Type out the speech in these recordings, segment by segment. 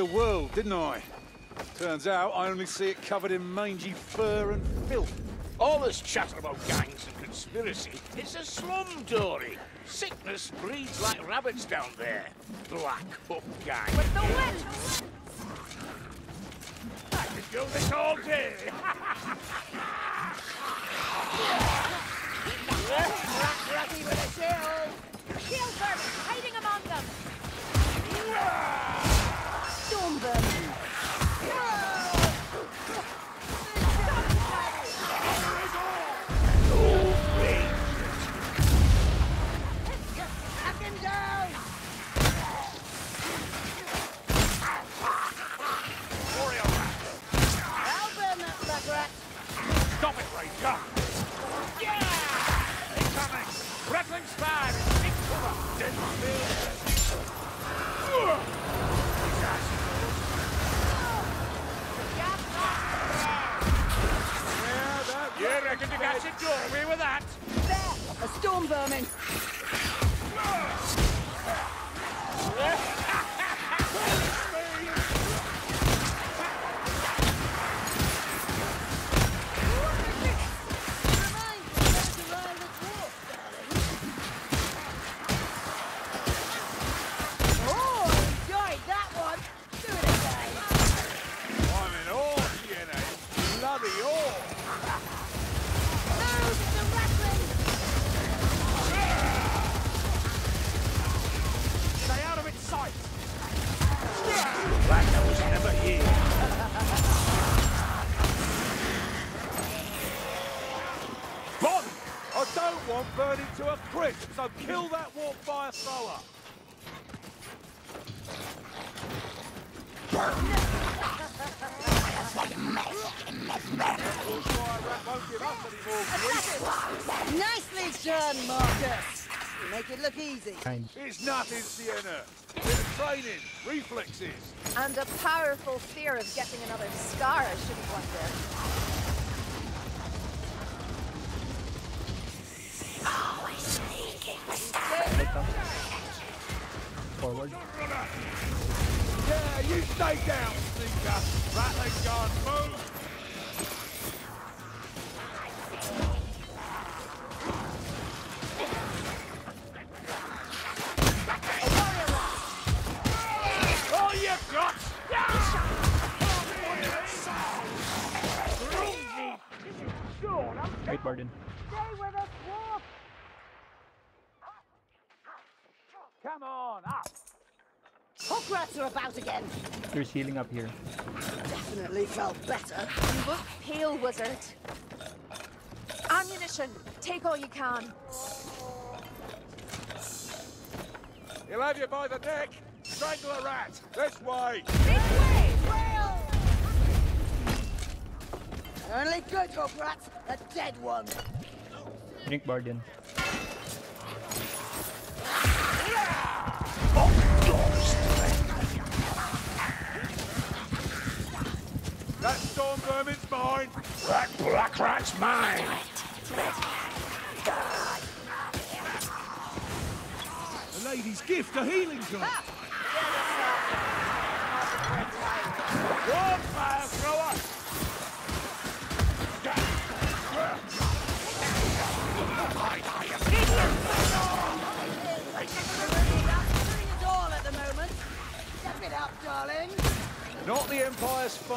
the world, didn't I? Turns out I only see it covered in mangy fur and filth. All this chatter about gangs and conspiracy, it's a slum, Dory. Sickness breeds like rabbits down there. Black Hook Gang. With the witch! I could do this all day. Rat ratty with a shield! Don't want burning to a crisp, so kill that warp fire thrower! won't give us any more grief. Nicely done, Markus! You make it look easy. It's nothing, Sienna. Bit of training, reflexes. And a powerful fear of getting another scar, I shouldn't wonder. Forward. Yeah, you stay down, gun, move! Bardin. Stay with us, Wolf! Come on, up! Hook rats are about again. There's healing up here. Definitely felt better. You look pale, wizard. Ammunition. Take all you can. He'll have you by the neck. Strangle a rat. This way. This way! Trail! Only good hook rats, a dead one. Drink Bardin. That storm vermin's mine. That black rat's mine! The lady's gift, a healing job.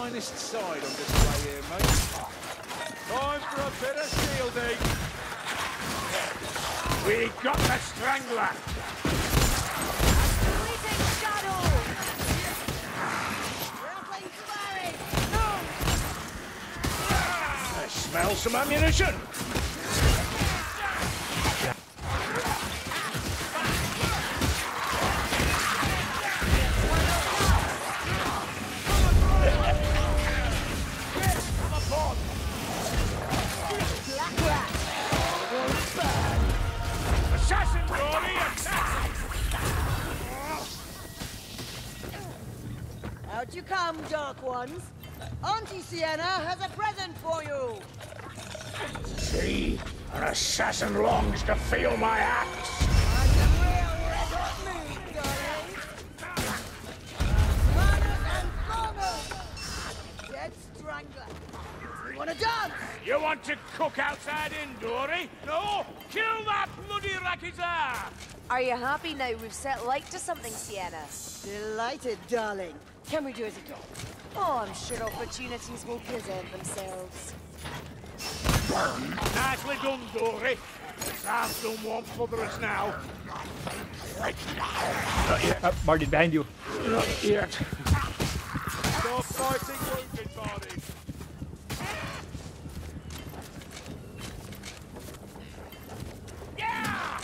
Finest side on display here, mate. Time for a bit of shielding. We got the strangler! Shadow! I smell some ammunition! Out you come, Dark Ones. Auntie Sienna has a present for you. See? An assassin longs to feel my axe. You want to dance? You want to cook outside in, Dory? No? Kill that bloody Rakita! Are you happy now we've set light to something, Sienna? Delighted, darling. Can we do as a dog? Oh, I'm sure opportunities will present themselves. Nicely done, Dory. Sam's done won't bother us now. Uh, Bardin, behind you. Not yet. Stop fighting wounded bodies. Yeah!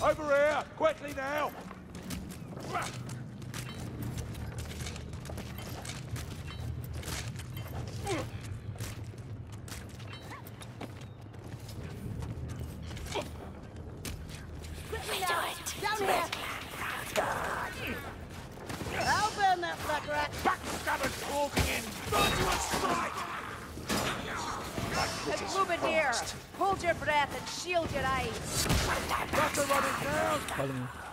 Over here, quickly now. Down here! I'll burn that black rat. Backstabbers cloaking in! Virtuous strike! And Lumineer, hold your breath and shield your eyes. Got to run it down.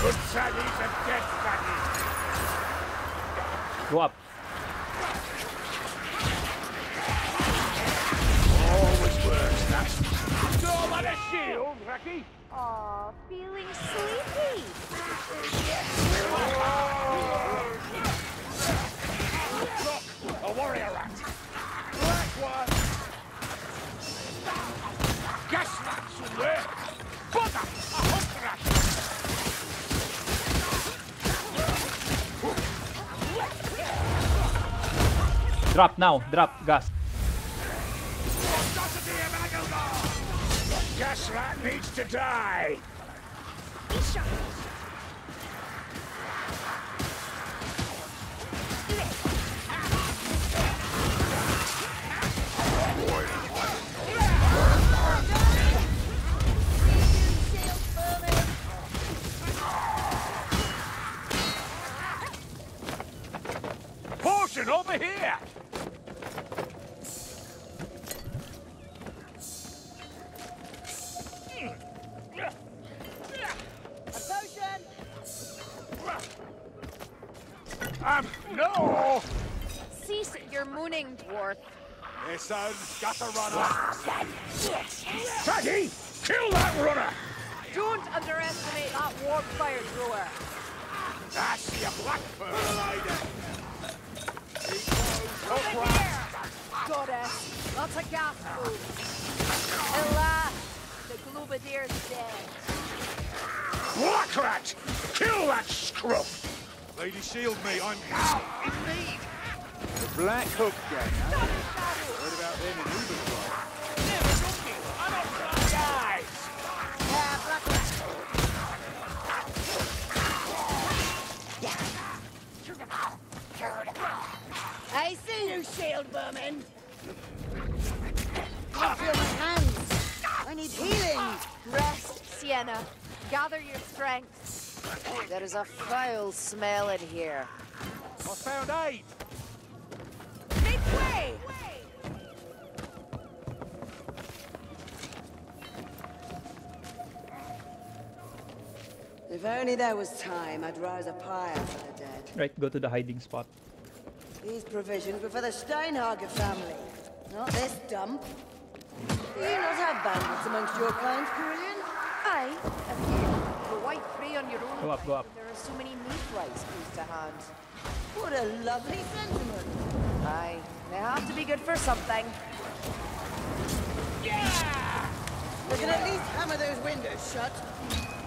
Good saggies and dead saggies. Go up. Always works, that. Throw that a shield, Racky. Aw, feeling sleepy. Look, a warrior rat. Black one. Drop now. Drop. Gas. Gas rat needs to die. Over here. Listen, got to runner. Fatty, kill that runner! Don't underestimate that warp fire thrower. That's I see a blackbird. Lumineer! Goddess, that's a gas move. Alas, the Globadier's dead. Black rat! Kill that scrub! Lady, shield me. I'm out in need. The Black Hook gang. Huh? Heard about them in Ubercroft. Never looking! I'm up for guys! Yeah, black. I see you, shield vermin. I feel my hands. I need healing. Rest, Sienna. Gather your strength. There is a foul smell in here. I found aid. If only there was time, I'd rouse a pyre for the dead. Right. Go to the hiding spot. These provisions were for the Steinhager family, not this dump. Do you not have bandits amongst your kind, Kerillian? Aye, a few. But why prey on your own Go up, go up. There are so many meatwives close to hand. What a lovely sentiment. Aye, they have to be good for something. Yeah! We can at least hammer those windows shut.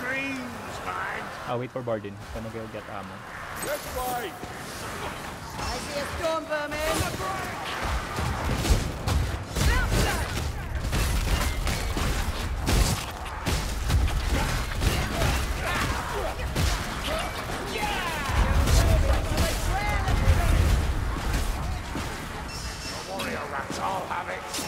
Dreams, mind. I'll wait for Bardin. He's gonna go get ammo. This way! I see a storm vermin. Warrior rats, I'll have it.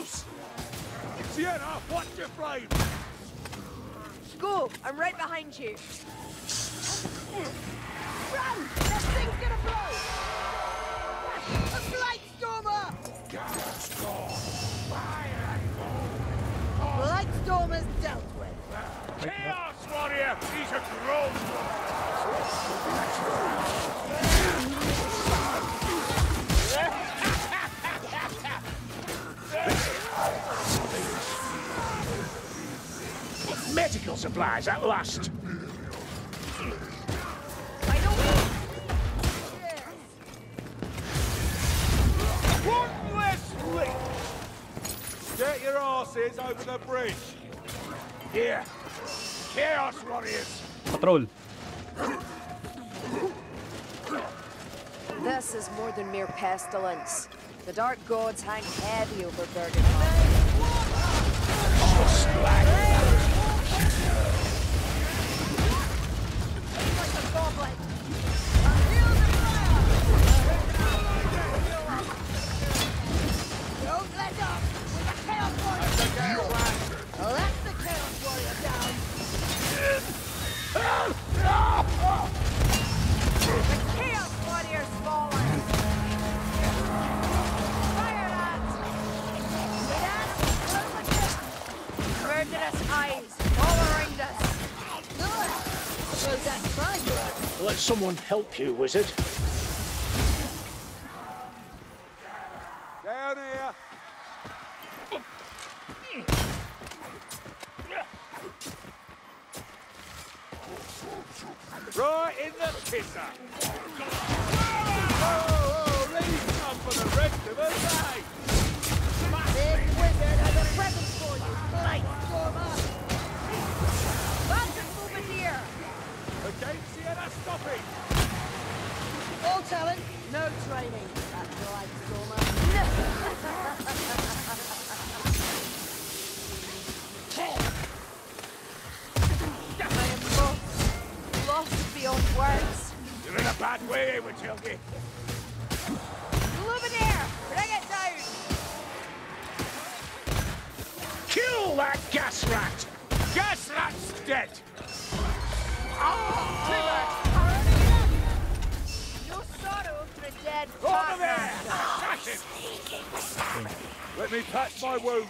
close! Sienna, watch your flame! Go! I'm right behind you. Run! That thing's gonna blow! A blight stormer! Blight stormer's dealt with. Chaos Warrior! He's a grown Medical supplies at last! One less link! Get your asses over the bridge! Here! Chaos Warriors! Patrol. This is more than mere pestilence. The dark gods hang heavy over Bergenheim. Someone help you, wizard. Down here. Right in the kisser. Oh, oh, leave some for the rest of us, eh? This wizard has a present for you. Blight Stormer. Against Sienna, stop it. All talent, no training. That Blight Stormer. I am lost. Lost beyond words. You're in a bad way, Matilda. Let me patch my wounds.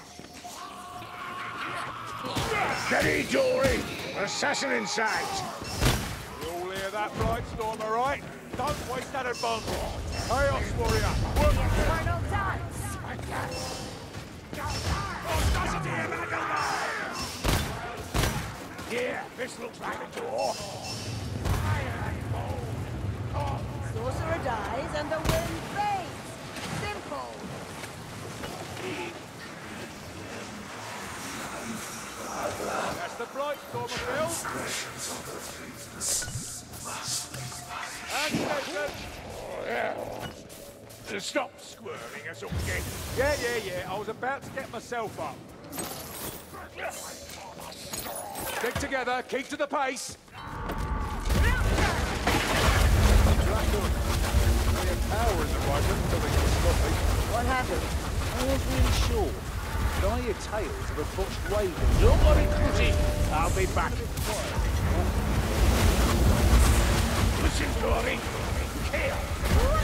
Steady, Dory! Assassin in sight! You all hear that, Blightstorm, all right? Don't waste that advantage. Chaos Warrior, work Eternal dance. Yeah, this looks like a door. Sorcerer dies and the wind fades. Simple. That's the Blightstorm, Phil. And second. Uh, Stop squirming us up again. Yeah, yeah, yeah. I was about to get myself up. Stick together. Keep to the pace. Until they. What happened? I was really sure. But I hear tales of a botched raven. Don't worry. I'll be back. Listen, Dory. Kill.